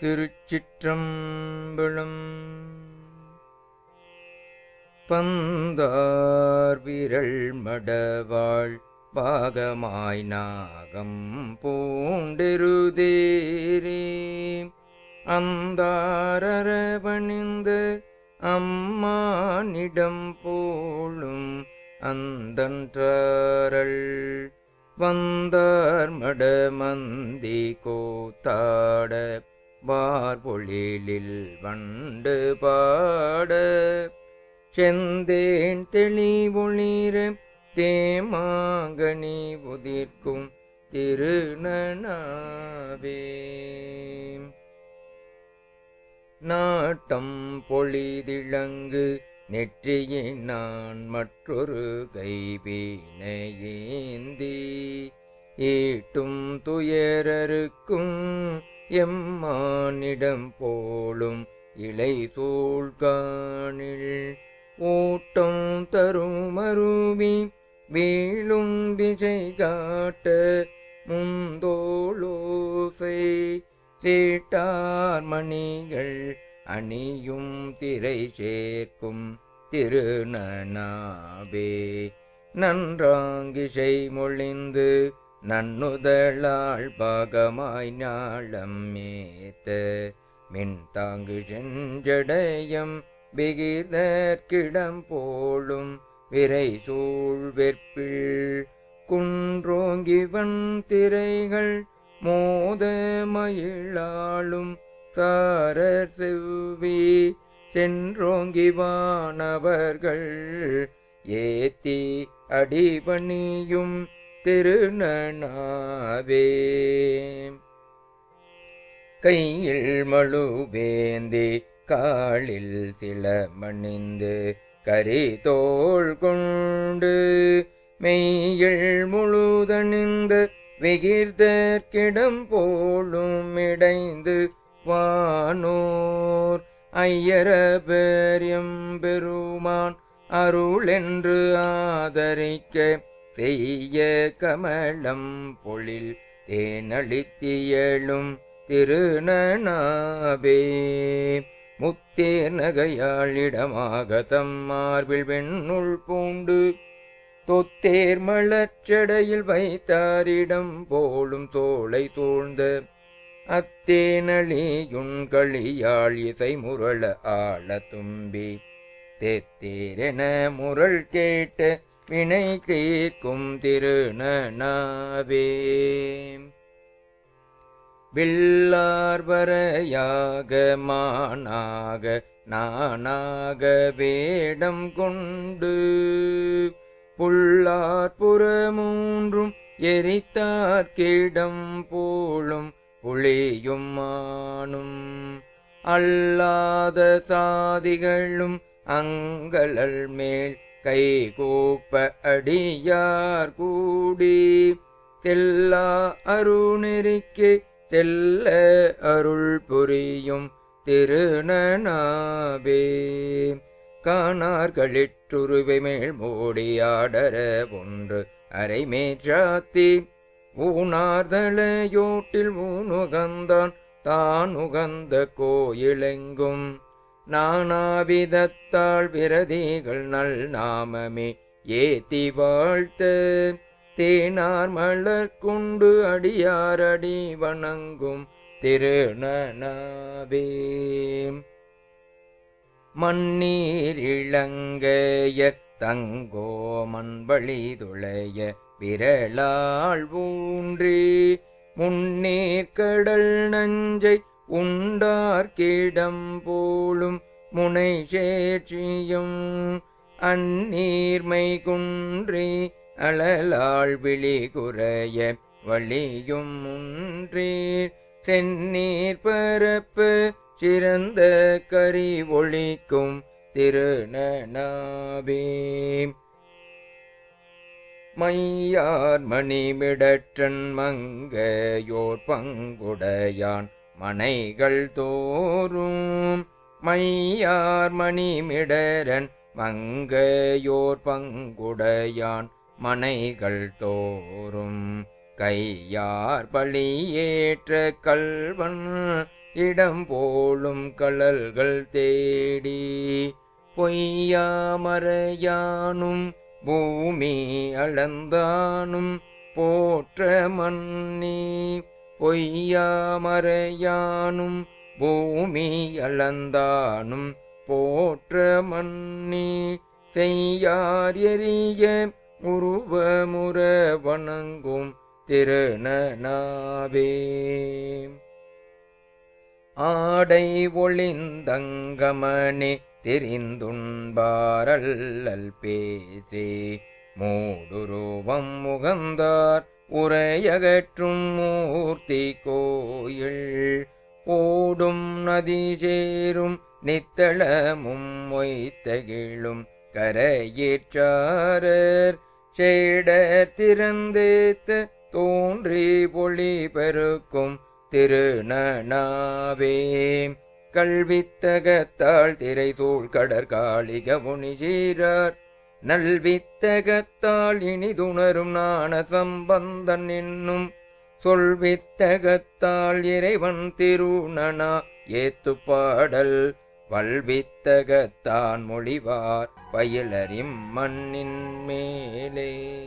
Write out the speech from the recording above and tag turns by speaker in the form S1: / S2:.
S1: திருச்சிற்றம்பலம். பந்தார் விரல் மடவாள் பாகமாய் நாகம் பூண்டெருதேரே. அந்தாரவணிந்த அம்மானிடம் போலும் அந்தன்றாரள் வந்தார் மடமந்தி கோத்தாட வார்பொழிலில் வண்டு பாட. செந்தேன் தெளிவொளிர தேமாங்கனி உதிர்க்கும் திருநனாவே. நாட்டம் பொழிதிழங்கு நெற்றியின் நான் மற்றொரு கைவினையேந்தி ஈட்டும் துயரருக்கும் எம்மானிடம் போலும் இலை சூழ்காணில் ஓட்டம் தரும் அருவி வீழும் விஜை காட்ட முந்தோலோசை சீட்டார் மணிகள் அணியும் திரை சேர்க்கும் திருநனாவே. நன்றாங்கிசை மொழிந்து நன்னுதலாள் பாகமாய் ஞாழம் மேத்த மின் தாங்கு செஞ்சடையம் பிகிதற்கிடம் போலும் விரை சூழ்வெற்பில் குன்றோங்கிவன் திரைகள் மோத மயிலாளும் சாரர் செவ்வி சென்றோங்கிவானவர்கள் ஏத்தி அடிபணியும் திருநனாவே. கையில் மழுவேந்தி காலில் திளமணிந்து கரிதோள் கொண்டு. மெய்யில் முழுதணிந்து வெகிர்தற்கிடம் போலும் இடைந்து வானோர் ஐயரபெரியம் பெருமான் அருள் என்று ஆதரிக்க செய்ய கமலம் பொழில் தேனளித்தியலும் திருநனாவே. முத்தேர் நகையாளிடமாக தம் மார்பில் வெண்ணுள் பூண்டு தொத்தேர் மலர்ச்சடையில் வைத்தாரிடம் போலும் தோளை தோழ்ந்த அத்தேனளியுண்களியாள் இசை முரள ஆள தும்பி. தேத்தேரென முரள் கேட்ட வினை தீர்க்கும் திருநனாவே. வில்லார்வரையாக மானாக நானாக வேடம் கொண்டு. புல்லார் புறமூன்றும் எரித்தார்க்கிடம் போலும் புளியும் மானும். அல்லாத சாதிகளும் அங்கலல் மேல் கை கூப்ப அடியார் கூடி தெல்லா அருணெறிக்கு செல்ல அருள் புரியும் திருநனாவே. காணார்களிற்றுருவை மேல் மூடியாடர ஒன்று அரைமேற்றாத்தி ஊனார்தலையோட்டில் ஊனுகந்தான் தான் உகந்த கோயிலெங்கும் நானாவிதத்தாள் விரதிகள் நல் நாமமே. ஏத்தி வாழ்த்து தேனார் மலர் கொண்டு அடியாரடி வணங்கும் திருநனாவே. மண்ணீர் இளங்கையர் தங்கோ மண்பளி துளைய விரலாள் ஊன்றி முன்னீர் கடல் நஞ்சை உண்டார்க்கிடம் போலும் முனை சேற்றியும் அந்நீர்மை குன்றி அழலாள் விழி குறைய வழியும் முன்றீர். செந்நீர் பரப்பு சிறந்த கரி ஒழிக்கும் திருநனாவே. மையார் மணிமிடற்றன் மங்கையோர் பங்குடையான் மனைகள் தோறும் மையார் மணிமிடரன் மங்கையோர் பங்குடையான் மனைகள் தோறும் கையார் பழியேற்ற கல்வன் இடம் போலும் கலல்கள் தேடி பொய்யாமறையானும் பூமி அளந்தானும் போற்ற மன்னி பொய்யாமறையானும் பூமி அளந்தானும் போற்ற மன்னி செய்யார் எரிய உருவமுற வணங்கும் திருநாவே ஆடை ஒளிந்தங்கமணி தெரிந்துண்பாரல்லல் பேசே மூடுருவம் முகந்தார் உரையகற்றும் மூர்த்தி கோயில் ஓடும் நதி சேரும் நித்தளமும் மொய்த்தகிழும் கரையேற்றாரர். சேடர் திறந்தேத்து தோன்றி பொழி பெருக்கும் திருநனாவே. கல்வித்தகத்தாள் திரைதூள் கடற்காளிக முனிஜீரார் நல்வித்தகத்தால் இனிதுணரும் நாண சம்பந்தன் என்னும் சொல்வித்தகத்தால் இறைவன் திருநனா ஏத்து பாடல். வல்வித்தகத்தான் மொழிவார் பயிலரிம் மண்ணின் மேலே.